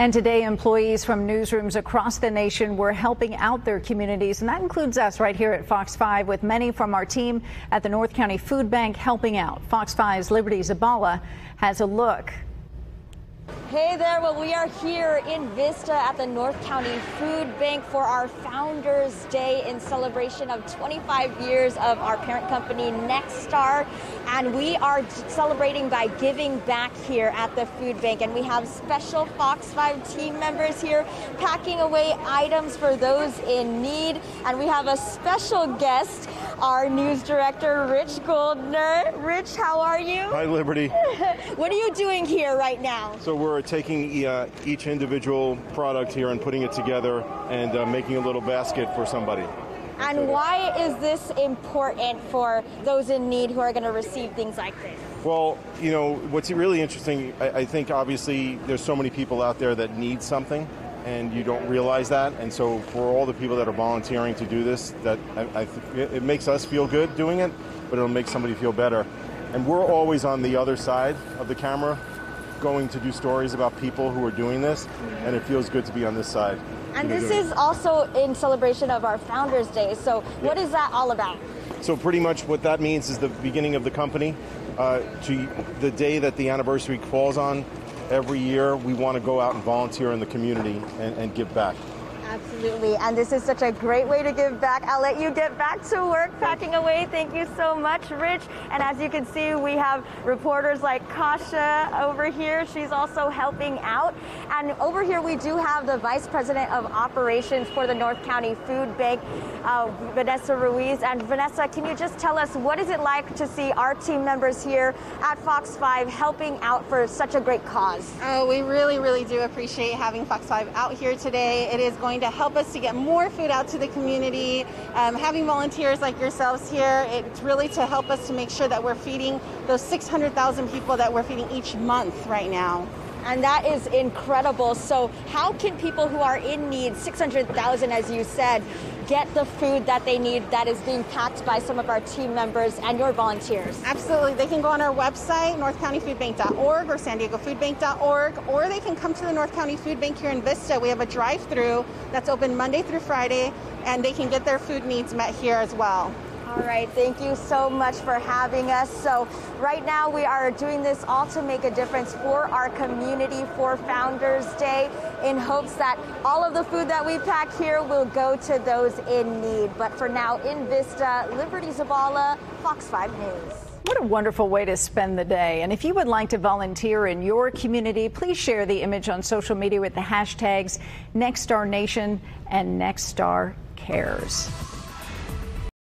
And today, employees from newsrooms across the nation were helping out their communities, and that includes us right here at Fox 5, with many from our team at the North County Food Bank helping out. Fox 5's Liberty Zabala has a look. Hey there, well, we are here in Vista at the North County Food Bank for our Founders Day in celebration of 25 years of our parent company, Nexstar. And we are celebrating by giving back here at the food bank. And we have special Fox 5 team members here packing away items for those in need. And we have a special guest, our news director, Rich Goldner. Rich, how are you? Hi, Liberty. what are you doing here right now? So we're taking uh, each individual product here and putting it together and uh, making a little basket for somebody. And why is this important for those in need who are going to receive things like this? Well, you know, what's really interesting, I, I, think obviously there's so many people out there that need something and you don't realize that. And so for all the people that are volunteering to do this, that I, I it makes us feel good doing it, but it'll make somebody feel better. And we're always on the other side of the camera going to do stories about people who are doing this, and it feels good to be on this side. And this is also in celebration of our Founders Day. So, what yeah. is that all about? So, pretty much what that means is the beginning of the company. Uh, to the day that the anniversary falls on, every year we want to go out and volunteer in the community and, and give back. Absolutely. And this is such a great way to give back. I'll let you get back to work packing away. Thank you so much, Rich. And as you can see, we have reporters like Kasha over here. She's also helping out. And over here, we do have the Vice President of Operations for the North County Food Bank, uh, Vanessa Ruiz. And Vanessa, can you just tell us what is it like to see our team members here at Fox 5 helping out for such a great cause? Oh, we really, really do appreciate having Fox 5 out here today. It is going to help us to get more food out to the community. Um, having volunteers like yourselves here, it's really to help us to make sure that we're feeding those 600,000 people that we're feeding each month right now. And that is incredible. So, how can people who are in need, 600,000 as you said, get the food that they need that is being packed by some of our team members and your volunteers? Absolutely. They can go on our website, northcountyfoodbank.org or san diegofoodbank.org, or they can come to the North County Food Bank here in Vista. We have a drive through that's open Monday through Friday, and they can get their food needs met here as well. All right, thank you so much for having us. So, right now we are doing this all to make a difference for our community for Founders Day in hopes that all of the food that we pack here will go to those in need. But for now, in Vista, Liberty Zabala, Fox 5 News. What a wonderful way to spend the day. And if you would like to volunteer in your community, please share the image on social media with the hashtags Nexstar Nation and Nexstar Cares.